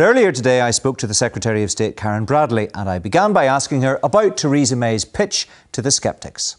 But earlier today, I spoke to the Secretary of State, Karen Bradley, and I began by asking her about Theresa May's pitch to the sceptics.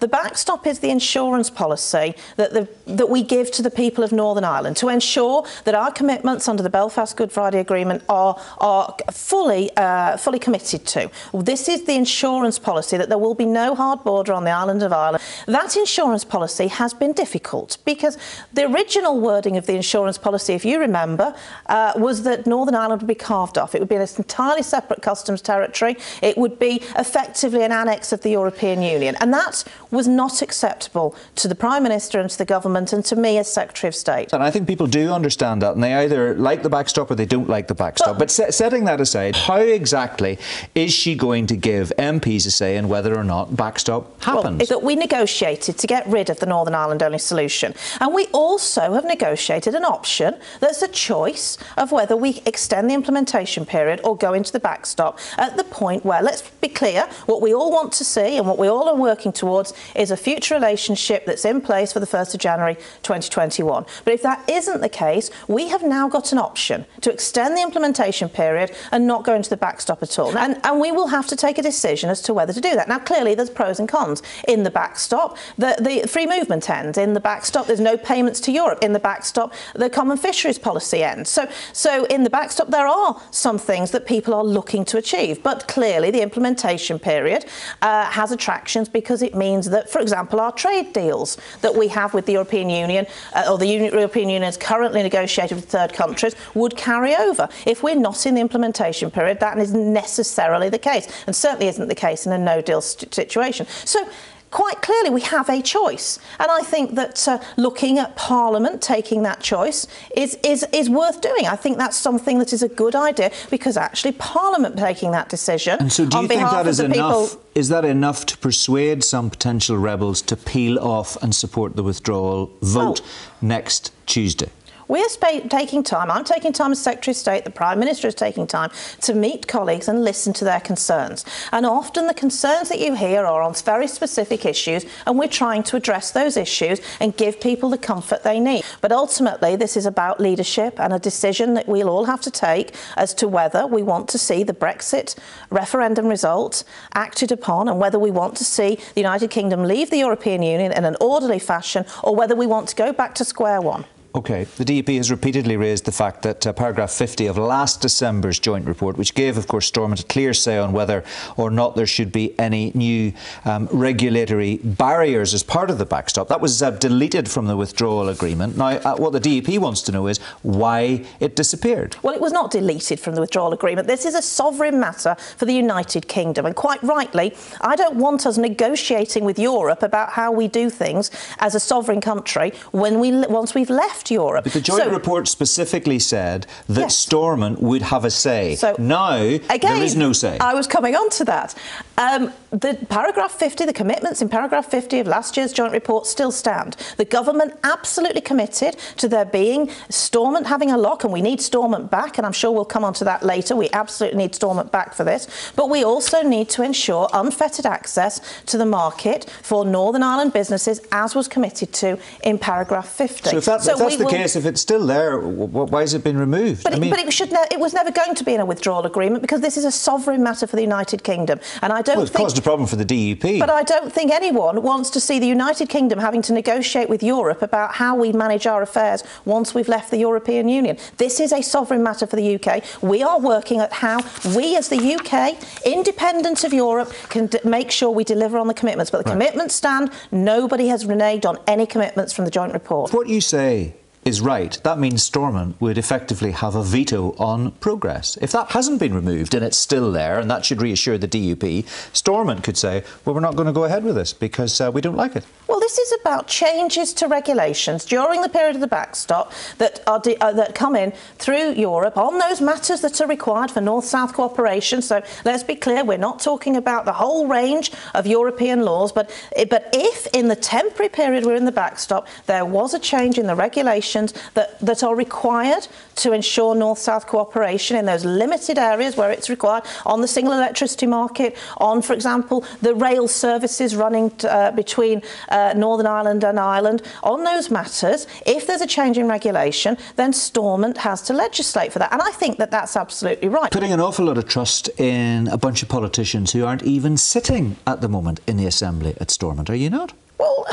The backstop is the insurance policy that, the, that we give to the people of Northern Ireland to ensure that our commitments under the Belfast Good Friday Agreement are, are fully, uh, fully committed to. This is the insurance policy that there will be no hard border on the island of Ireland. That insurance policy has been difficult because the original wording of the insurance policy, if you remember, uh, was that Northern Ireland would be carved off. It would be an entirely separate customs territory. It would be effectively an annex of the European Union. And that was not acceptable to the Prime Minister and to the government and to me as Secretary of State. And I think people do understand that and they either like the backstop or they don't like the backstop. But, but setting that aside, how exactly is she going to give MPs a say in whether or not backstop happens? Well, we negotiated to get rid of the Northern Ireland only solution. And we also have negotiated an option that's a choice of whether we extend the implementation period or go into the backstop at the point where, let's be clear, what we all want to see and what we all are working towards towards is a future relationship that's in place for the 1st of January 2021. But if that isn't the case, we have now got an option to extend the implementation period and not go into the backstop at all. And, and we will have to take a decision as to whether to do that. Now, clearly, there's pros and cons. In the backstop, the, the free movement ends. In the backstop, there's no payments to Europe. In the backstop, the common fisheries policy ends. So, so in the backstop, there are some things that people are looking to achieve. But clearly, the implementation period uh, has attractions because it means that, for example, our trade deals that we have with the European Union uh, or the European Union is currently negotiated with third countries would carry over. If we're not in the implementation period, that is necessarily the case, and certainly isn't the case in a no-deal situation. So quite clearly we have a choice. And I think that uh, looking at Parliament taking that choice is, is, is worth doing. I think that's something that is a good idea because actually Parliament taking that decision and so do you think that is enough, people... Is that enough to persuade some potential rebels to peel off and support the withdrawal vote oh. next Tuesday? We're taking time, I'm taking time as Secretary of State, the Prime Minister is taking time to meet colleagues and listen to their concerns. And often the concerns that you hear are on very specific issues, and we're trying to address those issues and give people the comfort they need. But ultimately, this is about leadership and a decision that we'll all have to take as to whether we want to see the Brexit referendum result acted upon and whether we want to see the United Kingdom leave the European Union in an orderly fashion or whether we want to go back to square one. OK. The DUP has repeatedly raised the fact that uh, paragraph 50 of last December's joint report, which gave, of course, Stormont a clear say on whether or not there should be any new um, regulatory barriers as part of the backstop, that was uh, deleted from the withdrawal agreement. Now, uh, what the DUP wants to know is why it disappeared. Well, it was not deleted from the withdrawal agreement. This is a sovereign matter for the United Kingdom. And quite rightly, I don't want us negotiating with Europe about how we do things as a sovereign country when we once we've left left Europe. But the joint so, report specifically said that yes. Stormont would have a say. So now again, there is no say. I was coming on to that. Um, the paragraph 50, the commitments in paragraph 50 of last year's joint report still stand. The government absolutely committed to there being Stormont having a lock, and we need Stormont back, and I'm sure we'll come on to that later. We absolutely need Stormont back for this. But we also need to ensure unfettered access to the market for Northern Ireland businesses, as was committed to in paragraph 50. So if, that, so if that's the will... case, if it's still there, why has it been removed? But, it, mean... but it, should it was never going to be in a withdrawal agreement because this is a sovereign matter for the United Kingdom. And I don't well, it's think... caused a problem for the DUP. But I don't think anyone wants to see the United Kingdom having to negotiate with Europe about how we manage our affairs once we've left the European Union. This is a sovereign matter for the UK. We are working at how we, as the UK, independent of Europe, can make sure we deliver on the commitments. But the right. commitments stand. Nobody has reneged on any commitments from the joint report. What do you say is right, that means Stormont would effectively have a veto on progress. If that hasn't been removed and it's still there, and that should reassure the DUP, Stormont could say, well, we're not going to go ahead with this because uh, we don't like it. Well, this is about changes to regulations during the period of the backstop that, are uh, that come in through Europe on those matters that are required for North-South cooperation. So let's be clear, we're not talking about the whole range of European laws, but, but if in the temporary period we're in the backstop, there was a change in the regulation regulations that, that are required to ensure north-south cooperation in those limited areas where it's required, on the single electricity market, on, for example, the rail services running uh, between uh, Northern Ireland and Ireland, on those matters, if there's a change in regulation, then Stormont has to legislate for that. And I think that that's absolutely right. Putting an awful lot of trust in a bunch of politicians who aren't even sitting at the moment in the Assembly at Stormont, are you not? Well,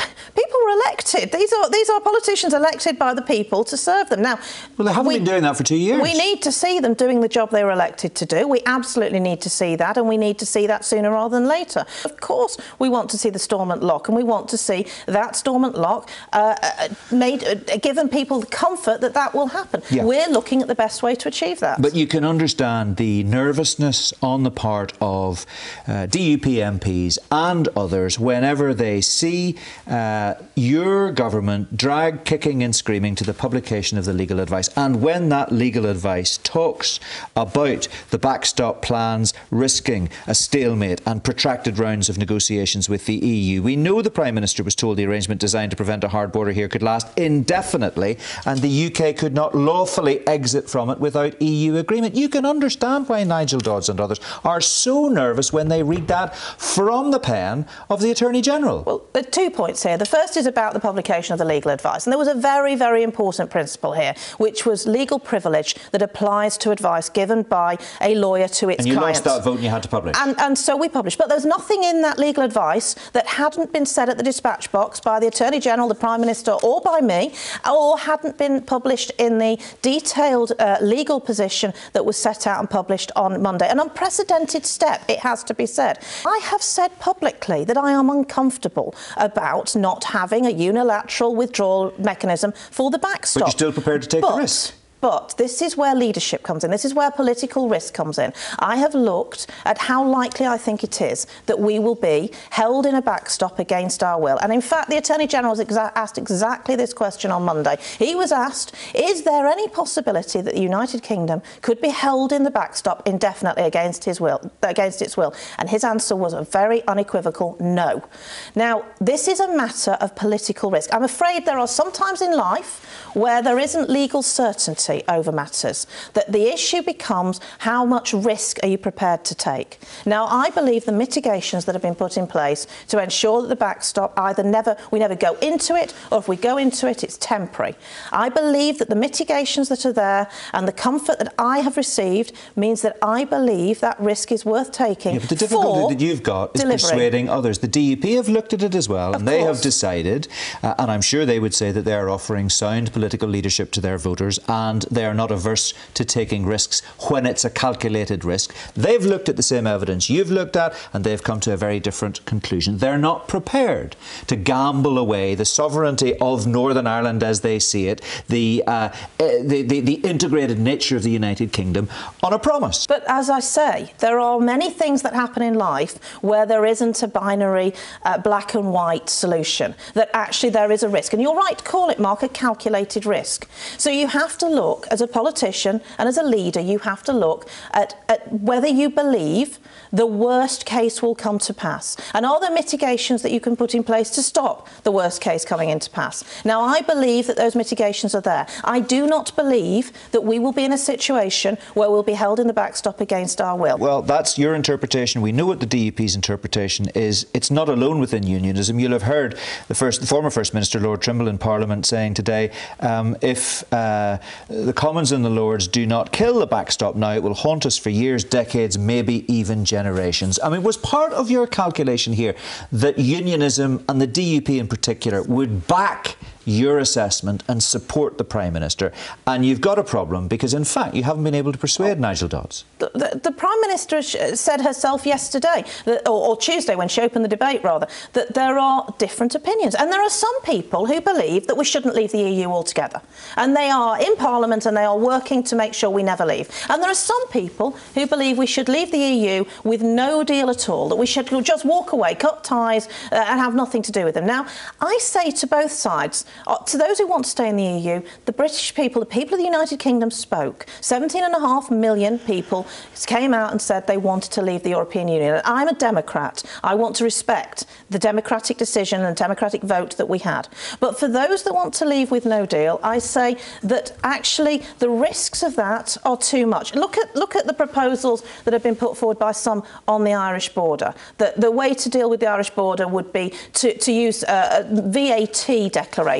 were elected. These are these are politicians elected by the people to serve them. Now, well, they haven't we, been doing that for two years. We need to see them doing the job they were elected to do. We absolutely need to see that, and we need to see that sooner rather than later. Of course, we want to see the Stormont lock, and we want to see that Stormont lock uh, uh made uh, given people the comfort that that will happen. Yeah. We're looking at the best way to achieve that. But you can understand the nervousness on the part of uh, DUP MPs and others whenever they see uh, your government drag kicking and screaming to the publication of the legal advice. And when that legal advice talks about the backstop plans risking a stalemate and protracted rounds of negotiations with the EU, we know the Prime Minister was told the arrangement designed to prevent a hard border here could last indefinitely and the UK could not lawfully exit from it without EU agreement. You can understand why Nigel Dodds and others are so nervous when they read that from the pen of the Attorney General. Well, two two points here. The first is about the publication of the legal advice. And there was a very, very important principle here, which was legal privilege that applies to advice given by a lawyer to its And you clients. lost that vote and you had to publish. And, and so we published. But there's nothing in that legal advice that hadn't been said at the dispatch box by the Attorney General, the Prime Minister, or by me, or hadn't been published in the detailed uh, legal position that was set out and published on Monday. An unprecedented step, it has to be said. I have said publicly that I am uncomfortable about not having a unilateral withdrawal mechanism for the backstop. But you're still prepared to take but, the risk? But this is where leadership comes in. This is where political risk comes in. I have looked at how likely I think it is that we will be held in a backstop against our will. And in fact, the Attorney General was exa asked exactly this question on Monday. He was asked, is there any possibility that the United Kingdom could be held in the backstop indefinitely against his will, against its will? And his answer was a very unequivocal no. Now, this is a matter of political risk. I'm afraid there are sometimes in life where there isn't legal certainty over matters, that the issue becomes how much risk are you prepared to take. Now, I believe the mitigations that have been put in place to ensure that the backstop either never, we never go into it, or if we go into it, it's temporary. I believe that the mitigations that are there and the comfort that I have received means that I believe that risk is worth taking. Yeah, but the difficulty that you've got is delivery. persuading others. The DUP have looked at it as well, of and they have decided, uh, and I'm sure they would say that they are offering sound political leadership to their voters and they are not averse to taking risks when it's a calculated risk. They've looked at the same evidence you've looked at and they've come to a very different conclusion. They're not prepared to gamble away the sovereignty of Northern Ireland as they see it, the, uh, eh, the, the, the integrated nature of the United Kingdom on a promise. But as I say, there are many things that happen in life where there isn't a binary uh, black and white solution, that actually there is a risk. And you're right to call it, Mark, a calculated risk. So you have to look look, as a politician and as a leader, you have to look at, at whether you believe the worst case will come to pass. And are there mitigations that you can put in place to stop the worst case coming into pass? Now, I believe that those mitigations are there. I do not believe that we will be in a situation where we'll be held in the backstop against our will. Well, that's your interpretation. We know what the DUP's interpretation is. It's not alone within unionism. You'll have heard the, first, the former First Minister, Lord Trimble, in Parliament saying today um, if uh, the Commons and the Lords do not kill the backstop now, it will haunt us for years, decades, maybe even generations. I mean, was part of your calculation here that unionism and the DUP in particular would back your assessment and support the Prime Minister. And you've got a problem because, in fact, you haven't been able to persuade Nigel Dodds. The, the, the Prime Minister said herself yesterday, or, or, Tuesday when she opened the debate, rather, that there are different opinions. And there are some people who believe that we shouldn't leave the EU altogether. And they are in Parliament and they are working to make sure we never leave. And there are some people who believe we should leave the EU with no deal at all, that we should just walk away, cut ties, uh, and have nothing to do with them. Now, I say to both sides, Uh, to those who want to stay in the EU, the British people, the people of the United Kingdom spoke. 17.5 million people came out and said they wanted to leave the European Union. And I'm a Democrat. I want to respect the democratic decision and democratic vote that we had. But for those that want to leave with no deal, I say that actually the risks of that are too much. Look at look at the proposals that have been put forward by some on the Irish border. The, the way to deal with the Irish border would be to, to use a VAT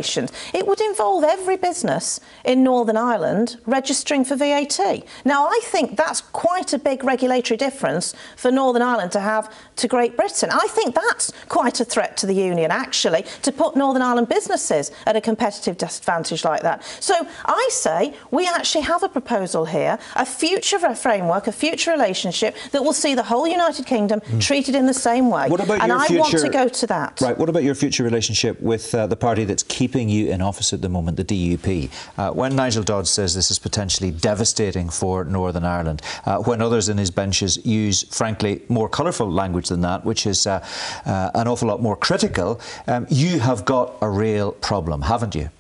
declarations. It would involve every business in Northern Ireland registering for VAT. Now, I think that's quite a big regulatory difference for Northern Ireland to have to Great Britain. I think that's quite a threat to the Union, actually, to put Northern Ireland businesses at a competitive disadvantage like that. So I say we actually have a proposal here, a future framework, a future relationship that will see the whole United Kingdom mm. treated in the same way. What about and your I future, want to go to that. Right. What about your future relationship with uh, the party that's keeping you in office at the moment, the DUP? Uh, when Nigel Dodds says this is potentially devastating for Northern Ireland, uh, when others in his benches use, frankly, more colourful language than that, which is uh, uh, an awful lot more critical, um, you have got a real problem, haven't you?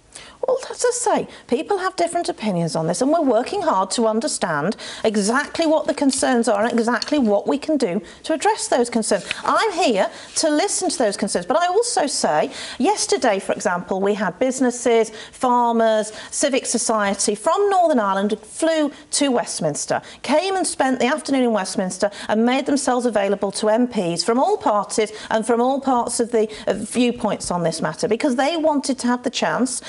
Well, as I say, people have different opinions on this, and we're working hard to understand exactly what the concerns are and exactly what we can do to address those concerns. I'm here to listen to those concerns, but I also say, yesterday, for example, we had businesses, farmers, civic society from Northern Ireland flew to Westminster, came and spent the afternoon in Westminster and made themselves available to MPs from all parties and from all parts of the uh, viewpoints on this matter because they wanted to have the chance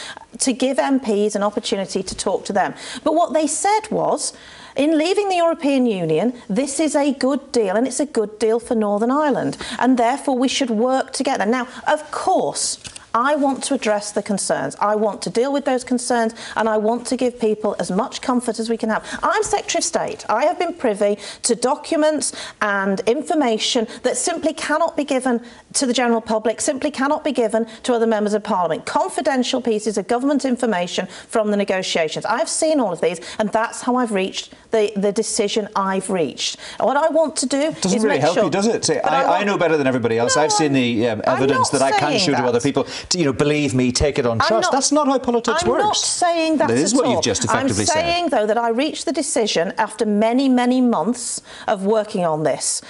to give MPs an opportunity to talk to them. But what they said was, in leaving the European Union, this is a good deal and it's a good deal for Northern Ireland. And therefore, we should work together. Now, of course, I want to address the concerns. I want to deal with those concerns and I want to give people as much comfort as we can have. I'm Secretary of State. I have been privy to documents and information that simply cannot be given to the general public, simply cannot be given to other members of Parliament. Confidential pieces of government information from the negotiations. I've seen all of these and that's how I've reached the, the decision I've reached. what I want to do it doesn't really help sure, you, does it? I, I, I, know better than everybody else. No, I've seen the um, evidence that I can show that. to other people. To, you know, believe me, take it on trust. Not, That's not how politics I'm works. I'm not saying that. That is what all. you've just effectively said. I'm saying said. though that I reached the decision after many, many months of working on this.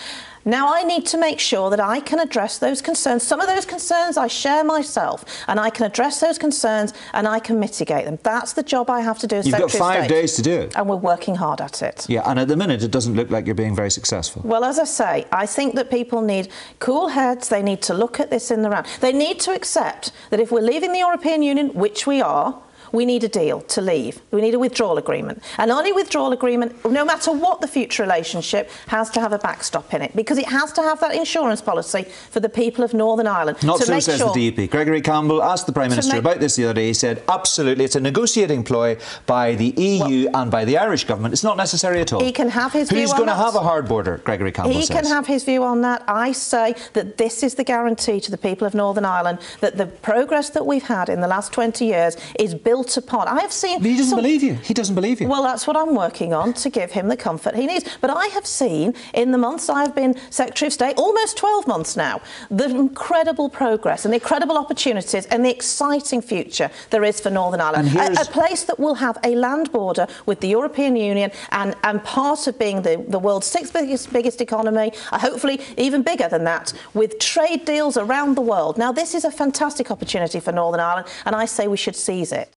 Now I need to make sure that I can address those concerns. Some of those concerns I share myself and I can address those concerns and I can mitigate them. That's the job I have to do as You've Secretary got five days to do it. And we're working hard at it. Yeah, and at the minute it doesn't look like you're being very successful. Well, as I say, I think that people need cool heads. They need to look at this in the round. They need to accept that if we're leaving the European Union, which we are, we need a deal to leave. We need a withdrawal agreement. And any withdrawal agreement, no matter what the future relationship, has to have a backstop in it because it has to have that insurance policy for the people of Northern Ireland. Not so, says sure the DUP. Gregory Campbell asked the Prime Minister about this the other day. He said, absolutely, it's a negotiating ploy by the EU well, and by the Irish government. It's not necessary at all. He can have his Who's going to have a hard border, Gregory Campbell He says. can have his view on that. I say that this is the guarantee to the people of Northern Ireland that the progress that we've had in the last 20 years is built upon. I have seen seen. But he doesn't some, believe you. He doesn't believe you. Well, that's what I'm working on to give him the comfort he needs. But I have seen in the months I've been Secretary of State, almost 12 months now, the incredible progress and the incredible opportunities and the exciting future there is for Northern Ireland. A, a, place that will have a land border with the European Union and, and part of being the, the world's sixth biggest, biggest economy, uh, hopefully even bigger than that, with trade deals around the world. Now, this is a fantastic opportunity for Northern Ireland, and I say we should seize it.